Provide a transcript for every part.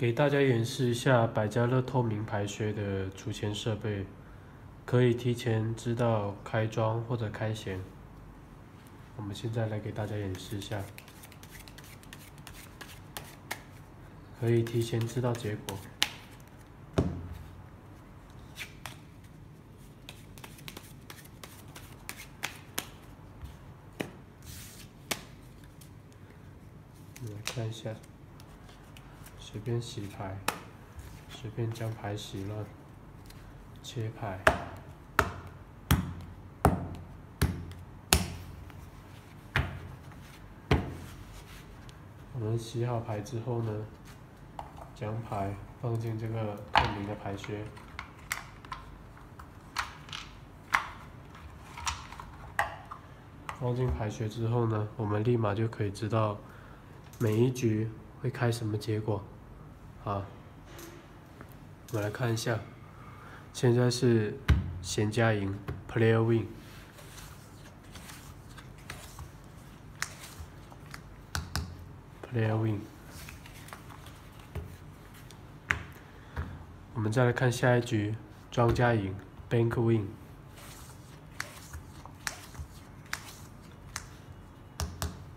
给大家演示一下百家乐透明排靴的储钱设备，可以提前知道开装或者开弦。我们现在来给大家演示一下，可以提前知道结果。来看一下。随便洗牌，随便将牌洗乱，切牌。我们洗好牌之后呢，将牌放进这个透明的牌靴。放进牌靴之后呢，我们立马就可以知道每一局会开什么结果。好，我来看一下，现在是闲家赢，Player Win，Player Win。我们再来看下一局，庄家赢，Bank Win。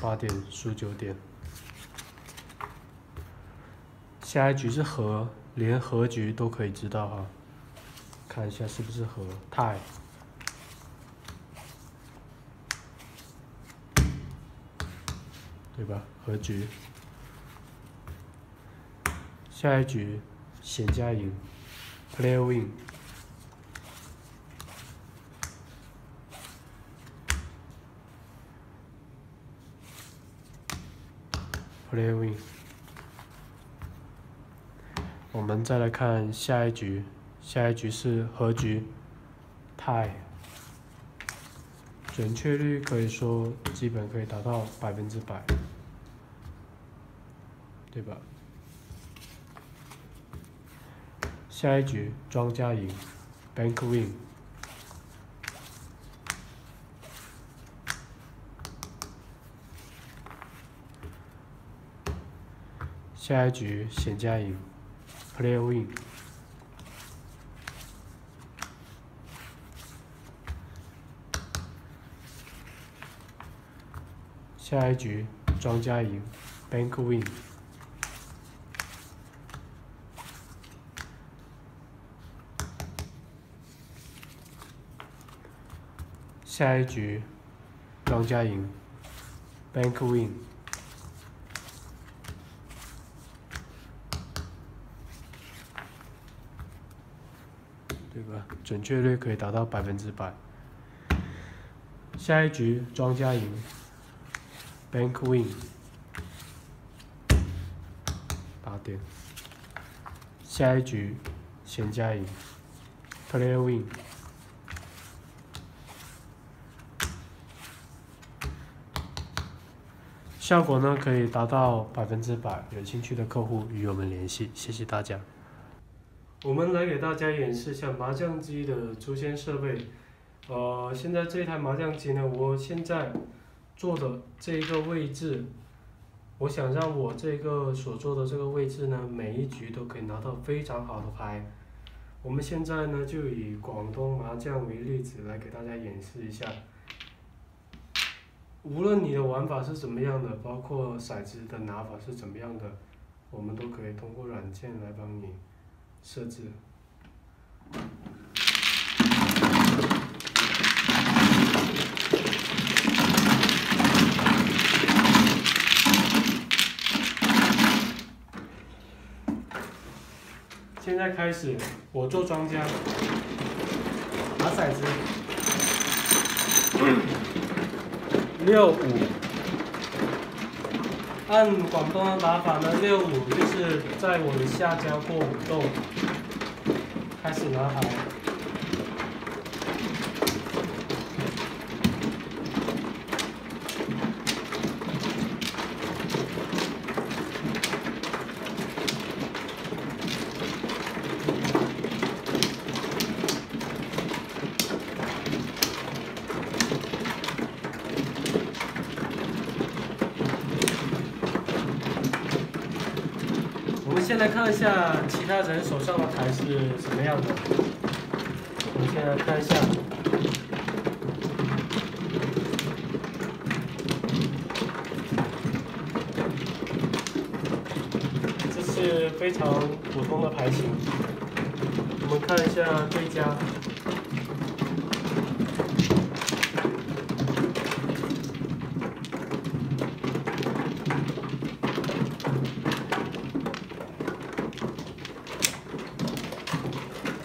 八点输九点。下一局是和，连和局都可以知道哈，看一下是不是和泰，对吧？和局。下一局闲家赢，Player Win。Player Win。我们再来看下一局，下一局是和局，泰，准确率可以说基本可以达到百分之百，对吧？下一局庄家赢，Bank Win，下一局闲家赢。Player Win，下一局庄家赢，Bank Win，下一局庄家赢，Bank Win。对吧？准确率可以达到百分之百。下一局庄家赢，Bank Win，八点。下一局闲家赢，Player Win，效果呢可以达到百分之百。有兴趣的客户与我们联系，谢谢大家。我们来给大家演示一下麻将机的出现设备。呃，现在这台麻将机呢，我现在坐的这一个位置，我想让我这个所坐的这个位置呢，每一局都可以拿到非常好的牌。我们现在呢，就以广东麻将为例子来给大家演示一下。无论你的玩法是怎么样的，包括骰子的拿法是怎么样的，我们都可以通过软件来帮你。设置。现在开始，我做庄家，拿骰子，六五。按广东的打法呢，六五就是在我的下家过五洞，开始拿牌。现先来看一下其他人手上的牌是什么样的。我们先来看一下，这是非常普通的牌型。我们看一下对家。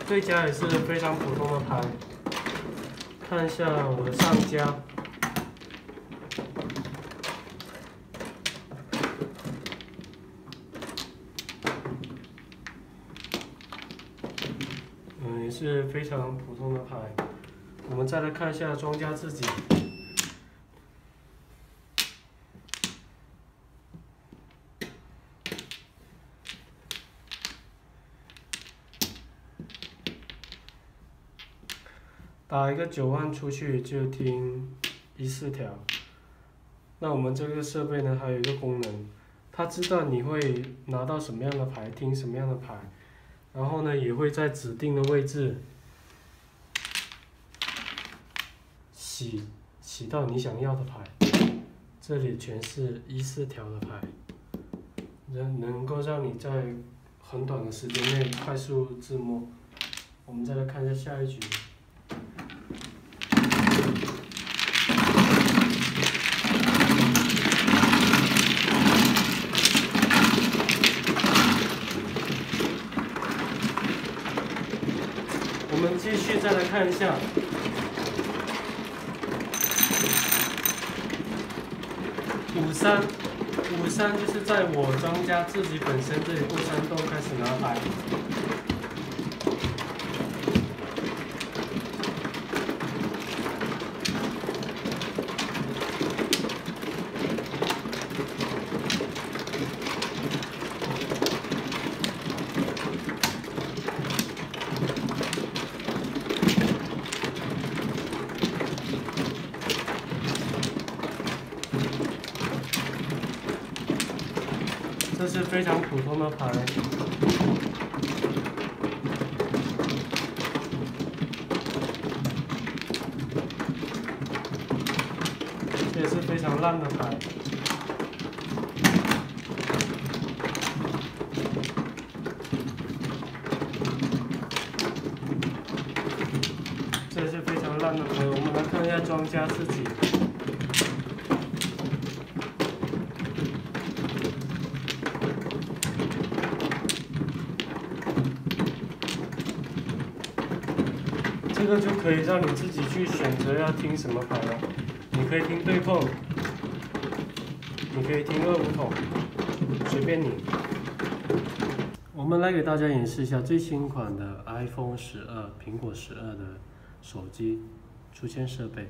这家也是非常普通的牌，看一下我的上家，嗯，也是非常普通的牌。我们再来看一下庄家自己。打一个九万出去就听一四条。那我们这个设备呢，还有一个功能，它知道你会拿到什么样的牌，听什么样的牌，然后呢，也会在指定的位置洗洗到你想要的牌。这里全是一四条的牌，能能够让你在很短的时间内快速自摸。我们再来看一下下一局。我们继续再来看一下，五三，五三就是在我庄家自己本身这里过山洞开始拿牌。这是非常普通的牌，这也是非常烂的牌，这是非常烂的牌。我们来看一下庄家自己。这个就可以让你自己去选择要听什么牌了。你可以听对碰，你可以听二五筒，随便你。我们来给大家演示一下最新款的 iPhone 十二、苹果十二的手机出现设备，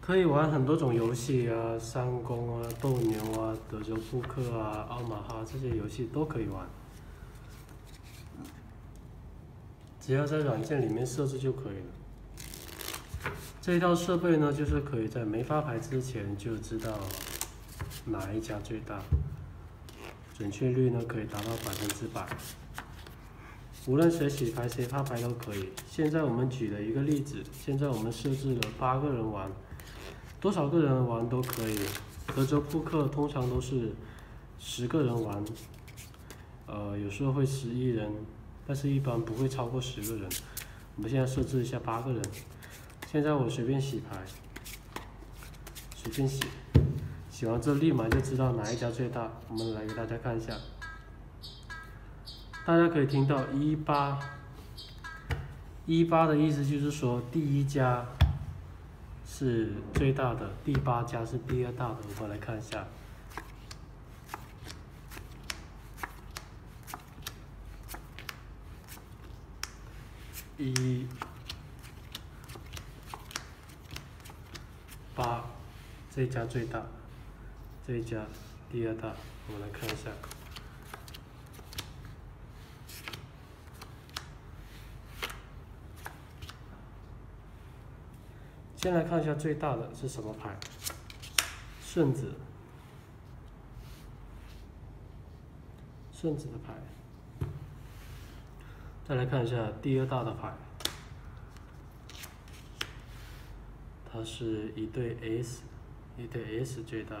可以玩很多种游戏啊，三公啊、斗牛啊、德州扑克啊、奥马哈这些游戏都可以玩。只要在软件里面设置就可以了。这一套设备呢，就是可以在没发牌之前就知道哪一家最大，准确率呢可以达到百分之百。无论谁洗牌谁发牌都可以。现在我们举了一个例子，现在我们设置了八个人玩，多少个人玩都可以。德州扑克通常都是十个人玩，呃，有时候会十一人。但是，一般不会超过十个人。我们现在设置一下八个人。现在我随便洗牌，随便洗，洗完之后立马就知道哪一家最大。我们来给大家看一下，大家可以听到一八一八的意思就是说第一家是最大的，第八家是第二大的。我们来看一下。一八，这一家最大，这一家第二大，我们来看一下。先来看一下最大的是什么牌？顺子。顺子的牌。再来看一下第二大的牌，它是一对 S，一对 S 最大，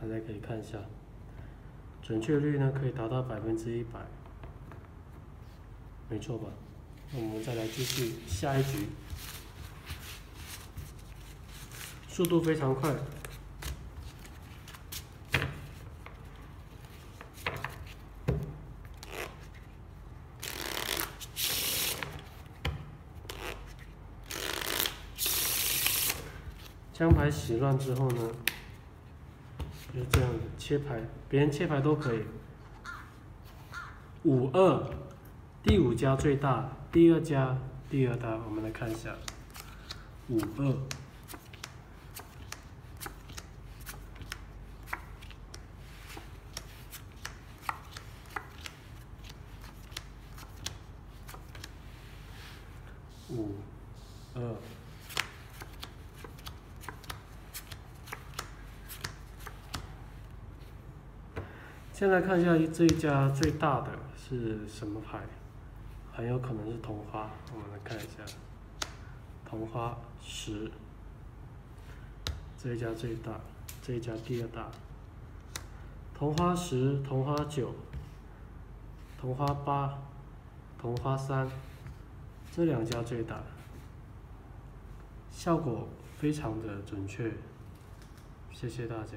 大家可以看一下，准确率呢可以达到百分之一百，没错吧？那我们再来继续下一局，速度非常快。将牌洗乱之后呢，就这样子切牌，别人切牌都可以。五二，第五家最大，第二家第二大，我们来看一下，五二，五二。先来看一下这一家最大的是什么牌，很有可能是同花。我们来看一下，同花十，这一家最大，这一家第二大。同花十、同花九、同花八、同花三，这两家最大，效果非常的准确。谢谢大家。